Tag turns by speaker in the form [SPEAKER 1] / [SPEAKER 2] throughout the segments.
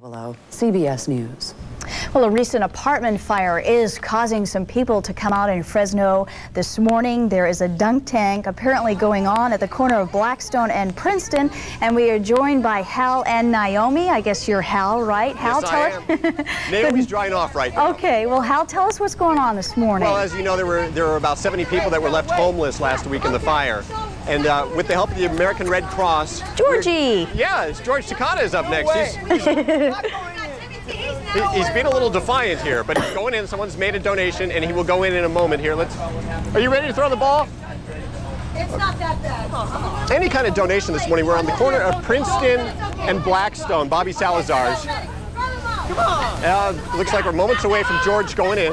[SPEAKER 1] Below CBS News.
[SPEAKER 2] Well, a recent apartment fire is causing some people to come out in Fresno this morning. There is a dunk tank apparently going on at the corner of Blackstone and Princeton, and we are joined by Hal and Naomi. I guess you're Hal, right? Hal,
[SPEAKER 3] yes,
[SPEAKER 2] tell
[SPEAKER 3] I
[SPEAKER 2] us.
[SPEAKER 3] am. Naomi's drying off right now.
[SPEAKER 2] Okay, well, Hal, tell us what's going on this morning.
[SPEAKER 3] Well, as you know, there were there were about 70 people that were left homeless last week in the fire, and uh, with the help of the American Red Cross,
[SPEAKER 2] Georgie.
[SPEAKER 3] Yeah, it's George Takata is up next. He's, he's, he- he's being a little defiant here, but he's going in. Someone's made a donation, and he will go in in a moment here. Let's. Are you ready to throw the ball?
[SPEAKER 4] It's not that bad.
[SPEAKER 3] Any kind of donation this morning. We're on the corner of Princeton and Blackstone. Bobby Salazar's. Come Uh, looks like we're moments away from George going in.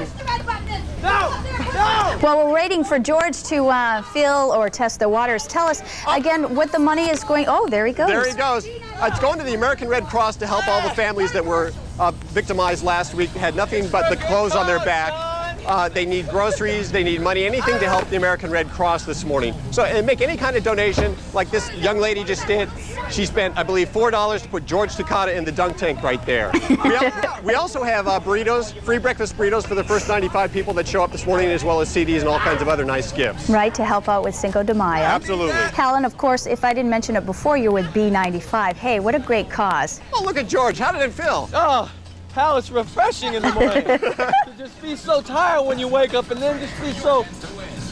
[SPEAKER 2] Well, we're waiting for George to uh, fill or test the waters. Tell us again what the money is going. Oh, there he goes.
[SPEAKER 3] There he goes. Uh, it's going to the American Red Cross to help all the families that were uh, victimized last week. Had nothing but the clothes on their back. Uh, they need groceries, they need money, anything to help the American Red Cross this morning. So and make any kind of donation, like this young lady just did. She spent, I believe, four dollars to put George Takata in the dunk tank right there. We, al- we also have uh, burritos, free breakfast burritos for the first 95 people that show up this morning, as well as CDs and all kinds of other nice gifts.
[SPEAKER 2] Right, to help out with Cinco de Mayo.
[SPEAKER 3] Absolutely.
[SPEAKER 2] Helen, of course, if I didn't mention it before, you're with B95. Hey, what a great cause.
[SPEAKER 3] Oh, look at George. How did it feel?
[SPEAKER 5] Oh, how it's refreshing in the morning. to just be so tired when you wake up and then just be so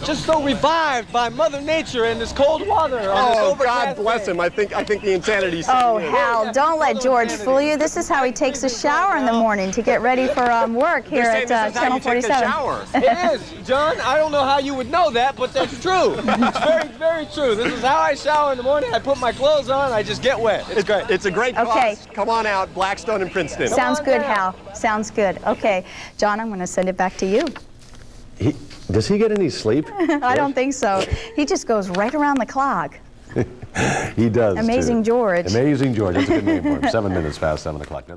[SPEAKER 5] just so revived by Mother Nature and this cold water.
[SPEAKER 3] Oh, God bless
[SPEAKER 5] day.
[SPEAKER 3] him. I think I think the insanity's
[SPEAKER 2] Oh,
[SPEAKER 3] setting in.
[SPEAKER 2] Hal, don't let George fool you. This is how he takes a shower in the morning to get ready for um, work here at uh,
[SPEAKER 3] this is how
[SPEAKER 2] Channel
[SPEAKER 3] you take the
[SPEAKER 2] 47.
[SPEAKER 3] shower.
[SPEAKER 5] It is, John. I don't know how you would know that, but that's true. It's very, very true. This is how I shower in the morning. I put my clothes on, I just get wet. It's great.
[SPEAKER 3] It's a great cause.
[SPEAKER 2] Okay.
[SPEAKER 3] Come on out, Blackstone and Princeton.
[SPEAKER 2] Sounds good,
[SPEAKER 5] down.
[SPEAKER 2] Hal. Sounds good. Okay, John, I'm going to send it back to you.
[SPEAKER 6] He, does he get any sleep?
[SPEAKER 2] I don't think so. He just goes right around the clock.
[SPEAKER 6] He does.
[SPEAKER 2] Amazing
[SPEAKER 6] too.
[SPEAKER 2] George.
[SPEAKER 6] Amazing George. That's a good name for him. Seven minutes past seven o'clock.